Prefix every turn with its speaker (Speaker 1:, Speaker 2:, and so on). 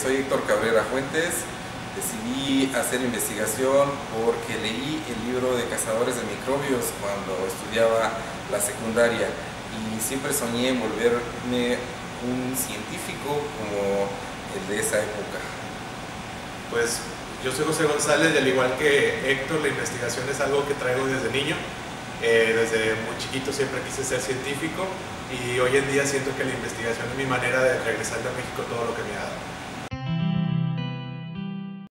Speaker 1: soy Héctor Cabrera Fuentes. Decidí hacer investigación porque leí el libro de Cazadores de Microbios cuando estudiaba la secundaria y siempre soñé en volverme un científico como el de esa época.
Speaker 2: Pues yo soy José González y al igual que Héctor, la investigación es algo que traigo desde niño. Eh, desde muy chiquito siempre quise ser científico y hoy en día siento que la investigación es mi manera de regresarle a México todo lo que me ha dado.